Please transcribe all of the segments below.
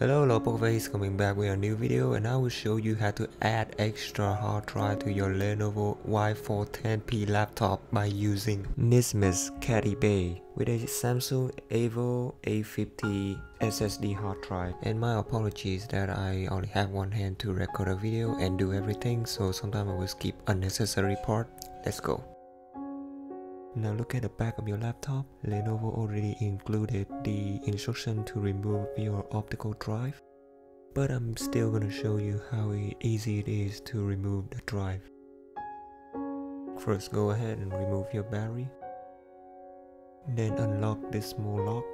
Hello PokerFace coming back with a new video and I will show you how to add extra hard drive to your Lenovo Y410P laptop by using Nimitz Caddy Bay with a Samsung Evo 850 SSD hard drive and my apologies that I only have one hand to record a video and do everything so sometimes I will skip unnecessary part. Let's go. Now look at the back of your laptop. Lenovo already included the instruction to remove your optical drive. But I'm still gonna show you how easy it is to remove the drive. First go ahead and remove your battery. Then unlock this small lock.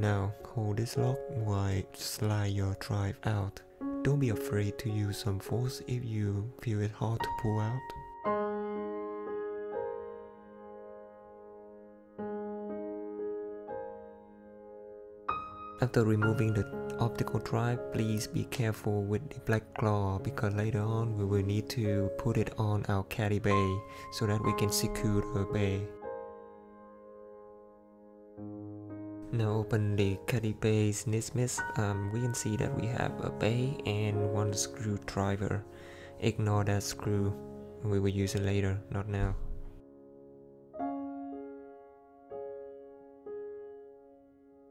Now hold this lock while slide your drive out. Don't be afraid to use some force if you feel it hard to pull out. After removing the optical drive, please be careful with the black claw because later on we will need to put it on our caddy bay so that we can secure the bay. Now open the caddy bay's Nimitz. Um, we can see that we have a bay and one screwdriver. Ignore that screw. We will use it later, not now.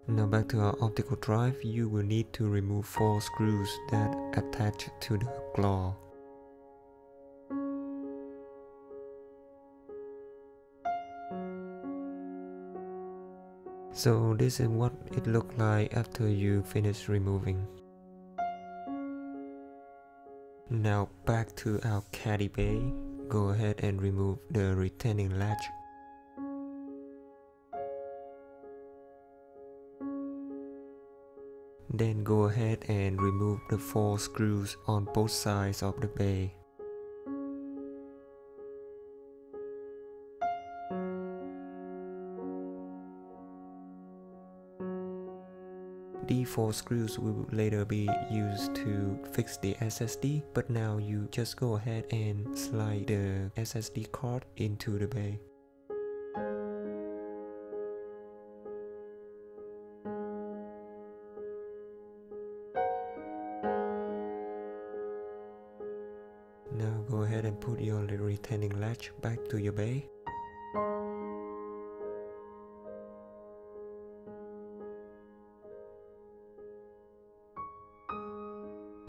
Now back to our optical drive, you will need to remove four screws that attach to the claw. So this is what it looked like after you finish removing. Now back to our caddy bay, go ahead and remove the retaining latch Then go ahead and remove the four screws on both sides of the bay. The four screws will later be used to fix the SSD, but now you just go ahead and slide the SSD card into the bay. And put your retaining latch back to your bay.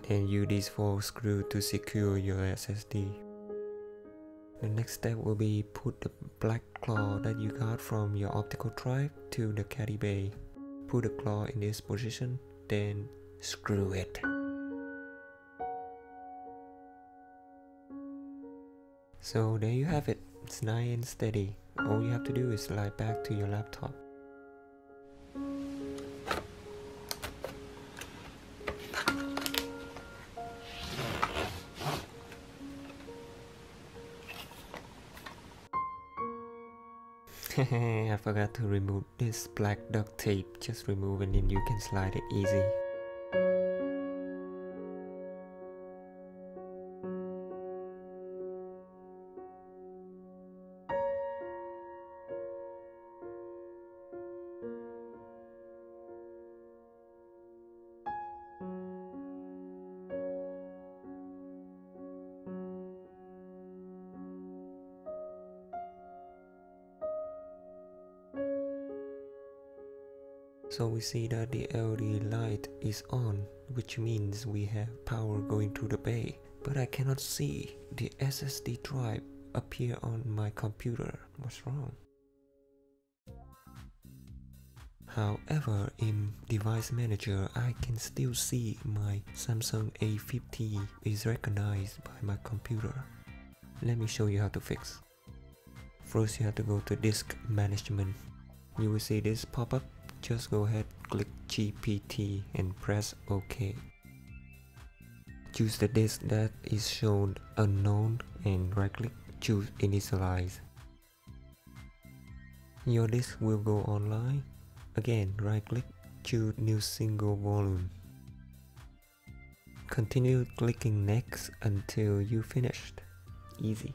Then use these four screws to secure your SSD. The next step will be put the black claw that you got from your optical drive to the caddy bay. Put the claw in this position, then screw it. So there you have it, it's nice and steady. All you have to do is slide back to your laptop. I forgot to remove this black duct tape, just remove and then you can slide it easy. So we see that the LED light is on, which means we have power going to the bay. But I cannot see the SSD drive appear on my computer. What's wrong? However, in Device Manager, I can still see my Samsung 850 is recognized by my computer. Let me show you how to fix. First, you have to go to Disk Management. You will see this pop up just go ahead click GPT and press OK. Choose the disk that is shown unknown and right click choose initialize. Your disk will go online. Again right click choose new single volume. Continue clicking next until you finished. Easy.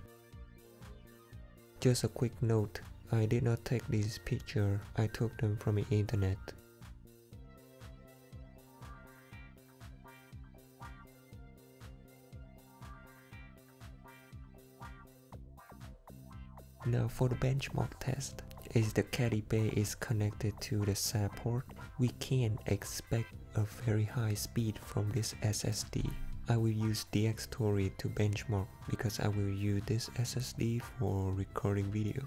Just a quick note I did not take this picture, I took them from the internet. Now for the benchmark test, if the caddy bay is connected to the SAR port, we can expect a very high speed from this SSD. I will use DxTory to benchmark because I will use this SSD for recording video.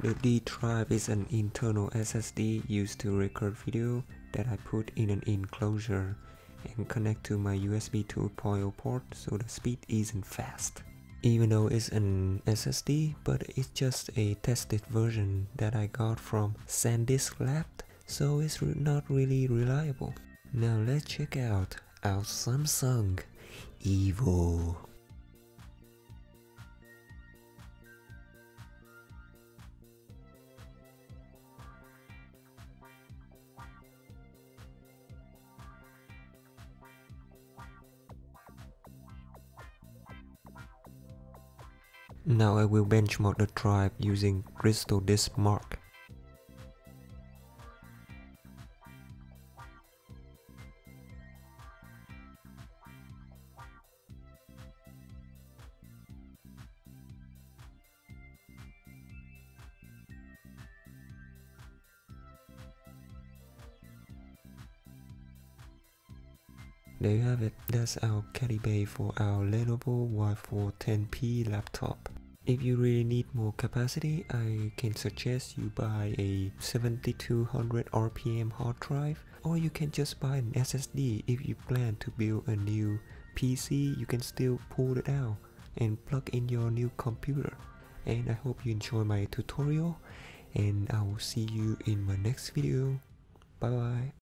The D drive is an internal SSD used to record video that I put in an enclosure and connect to my USB 2.0 port so the speed isn't fast. Even though it's an SSD, but it's just a tested version that I got from SanDisk Lab, so it's not really reliable. Now let's check out our Samsung Evo. Now I will benchmark the drive using Crystal Disk Mark. There you have it, that's our Caddy Bay for our Lenovo Y4 10P laptop. If you really need more capacity, I can suggest you buy a 7200 RPM hard drive or you can just buy an SSD if you plan to build a new PC, you can still pull it out and plug in your new computer. And I hope you enjoy my tutorial and I will see you in my next video. Bye bye.